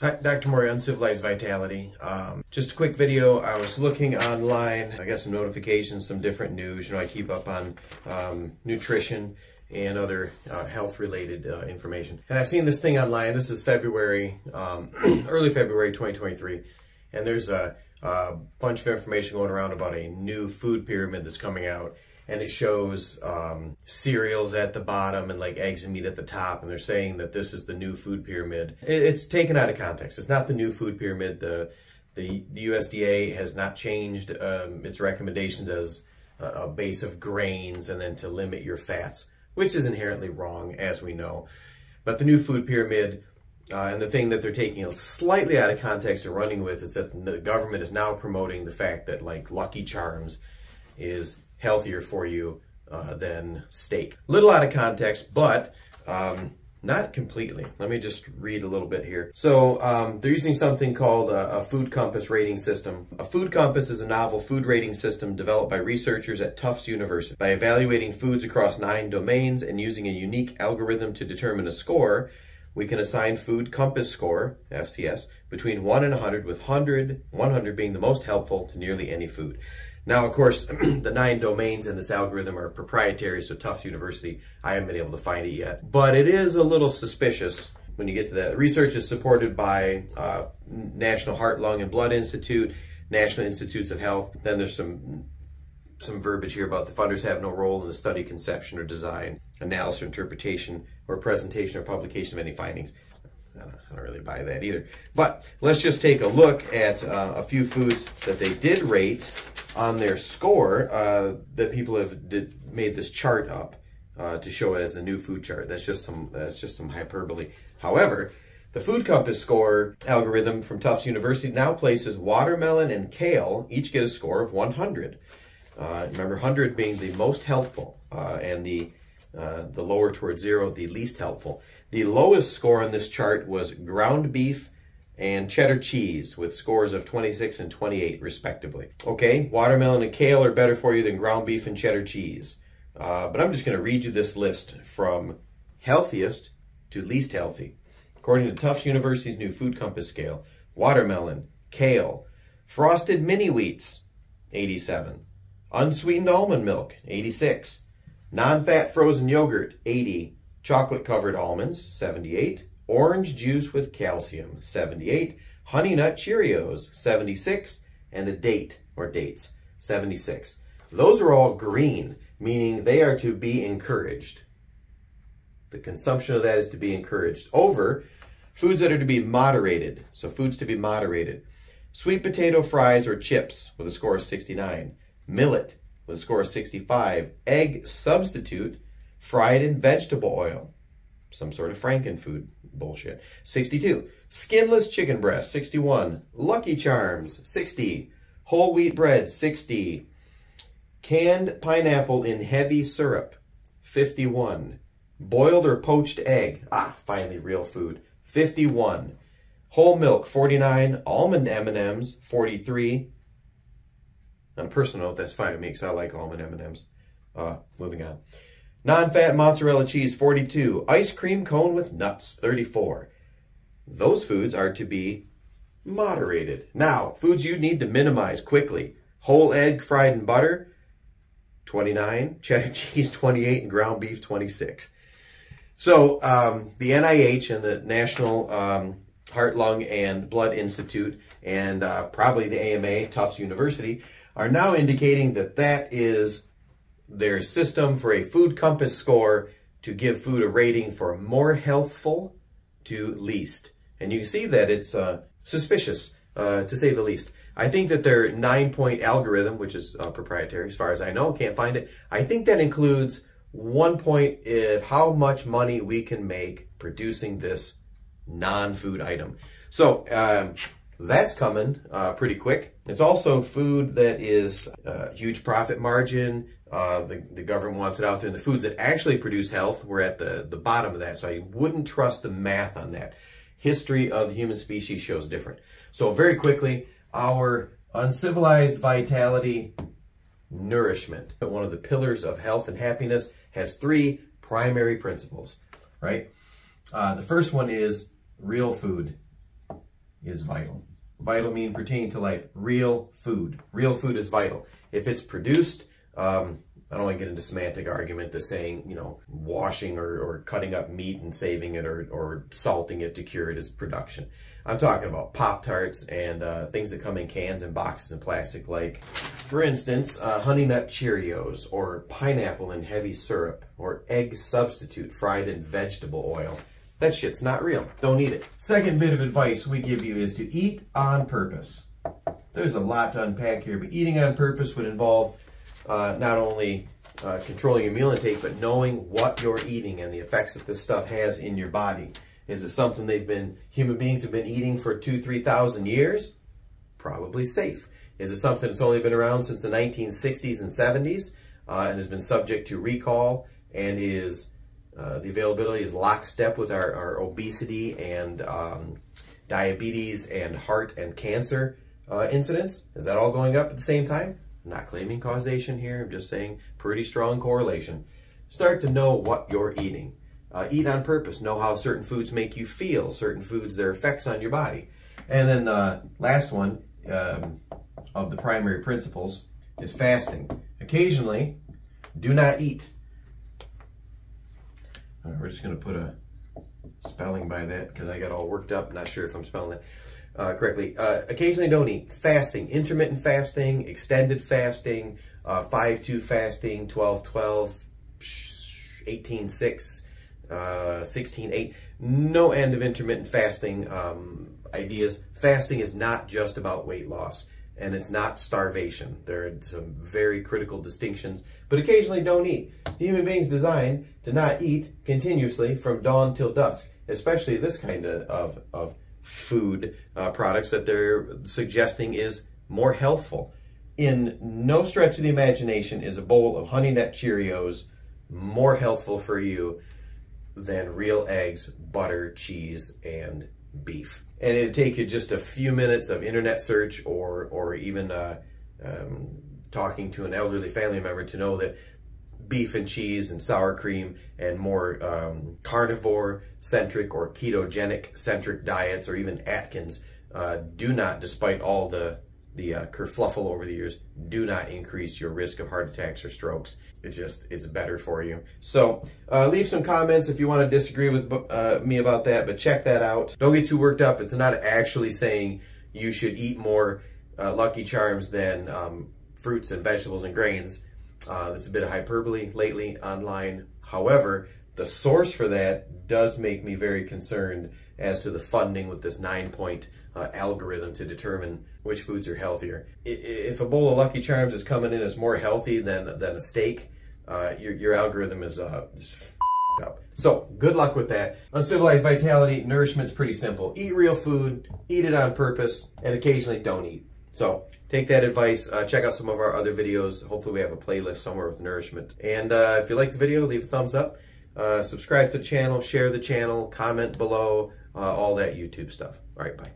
Hi, Dr. Mori, Uncivilized Vitality. Um, just a quick video. I was looking online. I got some notifications, some different news. You know, I keep up on um, nutrition and other uh, health-related uh, information. And I've seen this thing online. This is February, um, early February 2023. And there's a, a bunch of information going around about a new food pyramid that's coming out and it shows um, cereals at the bottom and like eggs and meat at the top. And they're saying that this is the new food pyramid. It's taken out of context. It's not the new food pyramid. The the, the USDA has not changed um, its recommendations as a, a base of grains and then to limit your fats, which is inherently wrong, as we know. But the new food pyramid uh, and the thing that they're taking it slightly out of context and running with is that the government is now promoting the fact that like Lucky Charms is healthier for you uh, than steak. A little out of context, but um, not completely. Let me just read a little bit here. So um, they're using something called a, a, food compass rating system. A food compass is a novel food rating system developed by researchers at Tufts University. By evaluating foods across nine domains and using a unique algorithm to determine a score, we can assign food compass score, FCS, between 1 and 100, with 100, 100 being the most helpful to nearly any food. Now, of course, the nine domains in this algorithm are proprietary, so Tufts University, I haven't been able to find it yet. But it is a little suspicious when you get to that. Research is supported by uh, National Heart, Lung, and Blood Institute, National Institutes of Health. Then there's some some verbiage here about the funders have no role in the study, conception, or design, analysis, or interpretation, or presentation or publication of any findings. I don't, really buy that either. But let's just take a look at uh, a few foods that they did rate on their score uh, that people have did, made this chart up uh, to show it as a new food chart. That's just some that's just some hyperbole. However, the Food Compass score algorithm from Tufts University now places watermelon and kale each get a score of 100. Uh, remember, 100 being the most helpful uh, and the uh, the lower towards zero, the least helpful. The lowest score on this chart was ground beef and cheddar cheese with scores of 26 and 28 respectively. Okay, watermelon and kale are better for you than ground beef and cheddar cheese. Uh, but I'm just going to read you this list from healthiest to least healthy. According to Tufts University's new Food Compass scale, watermelon, kale, frosted mini wheats, 87, unsweetened almond milk, 86, non-fat frozen yogurt, 80, chocolate covered almonds, 78, orange juice with calcium, 78, honey nut Cheerios, 76, and a date or dates, 76. Those are all green, meaning they are to be encouraged. The consumption of that is to be encouraged over foods that are to be moderated. So foods to be moderated. Sweet potato fries or chips with a score of 69. Millet with a score of 65. Egg substitute fried in vegetable oil. Some sort of frankenfood bullshit. 62. Skinless chicken breast, 61. Lucky Charms, 60. Whole wheat bread, 60. Canned pineapple in heavy syrup, 51. Boiled or poached egg, ah, finally real food, 51. Whole milk, 49. Almond M&Ms, 43. On a personal note, that's fine with me because I like almond M&Ms. Uh, moving on. Non-fat mozzarella cheese, 42. Ice cream cone with nuts, 34. Those foods are to be moderated. Now, foods you need to minimize quickly. Whole egg fried in butter, 29. Cheddar cheese, 28. And ground beef, 26. So, um, the NIH and the National um, Heart, Lung, and Blood Institute, and uh, probably the AMA, Tufts University, are now indicating that that is their system for a food compass score to give food a rating for more healthful to least. And you see that it's uh, suspicious, uh, to say the least. I think that their nine-point algorithm, which is uh, proprietary as far as I know, can't find it, I think that includes one point of how much money we can make producing this non-food item. So um, that's coming uh, pretty quick. It's also food that is a uh, huge profit margin, uh, the, the government wants it out there. And the foods that actually produce health, we're at the, the bottom of that. So I wouldn't trust the math on that. History of the human species shows different. So very quickly, our uncivilized vitality nourishment, one of the pillars of health and happiness, has three primary principles, right? Uh, the first one is real food. is vital. Vital mean pertaining to life. Real food. Real food is vital. If it's produced, um, I don't want to get into semantic argument the saying, you know, washing or, or cutting up meat and saving it or, or salting it to cure it is production. I'm talking about Pop-Tarts and uh, things that come in cans and boxes and plastic like, for instance, uh, Honey Nut Cheerios or pineapple in heavy syrup or egg substitute fried in vegetable oil. That shit's not real. Don't eat it. Second bit of advice we give you is to eat on purpose. There's a lot to unpack here, but eating on purpose would involve uh, not only uh, controlling your meal intake, but knowing what you're eating and the effects that this stuff has in your body. Is it something they've been, human beings have been eating for two, 3,000 years? Probably safe. Is it something that's only been around since the 1960s and 70s uh, and has been subject to recall and is, uh, the availability is lockstep with our, our obesity and um, diabetes and heart and cancer uh, incidents? Is that all going up at the same time? I'm not claiming causation here. I'm just saying pretty strong correlation. Start to know what you're eating. Uh, eat on purpose. Know how certain foods make you feel, certain foods, their effects on your body. And then the uh, last one um, of the primary principles is fasting. Occasionally, do not eat. Right, we're just going to put a spelling by that because I got all worked up. Not sure if I'm spelling that uh, correctly. Uh, occasionally don't eat. Fasting, intermittent fasting, extended fasting, 5-2 uh, fasting, 12-12, 18-6, 16-8. No end of intermittent fasting um, ideas. Fasting is not just about weight loss and it's not starvation. There are some very critical distinctions, but occasionally don't eat. Human being's designed to not eat continuously from dawn till dusk, especially this kind of, of, food uh, products that they're suggesting is more healthful. In no stretch of the imagination is a bowl of Honey Nut Cheerios more healthful for you than real eggs, butter, cheese, and beef. And it'd take you just a few minutes of internet search or, or even uh, um, talking to an elderly family member to know that beef and cheese and sour cream and more um, carnivore centric or ketogenic centric diets or even Atkins uh, do not, despite all the the uh, kerfluffle over the years, do not increase your risk of heart attacks or strokes. It just, it's better for you. So uh, leave some comments if you want to disagree with uh, me about that, but check that out. Don't get too worked up. It's not actually saying you should eat more uh, Lucky Charms than um, fruits and vegetables and grains. Uh, there's a bit of hyperbole lately online. However, the source for that does make me very concerned as to the funding with this nine point uh, algorithm to determine which foods are healthier. If a bowl of Lucky Charms is coming in as more healthy than, than a steak, uh, your, your algorithm is uh, up. So good luck with that. Uncivilized vitality, nourishment's pretty simple. Eat real food, eat it on purpose, and occasionally don't eat. So take that advice. Uh, check out some of our other videos. Hopefully we have a playlist somewhere with nourishment. And uh, if you like the video, leave a thumbs up. Uh, subscribe to the channel, share the channel, comment below, uh, all that YouTube stuff. All right, bye.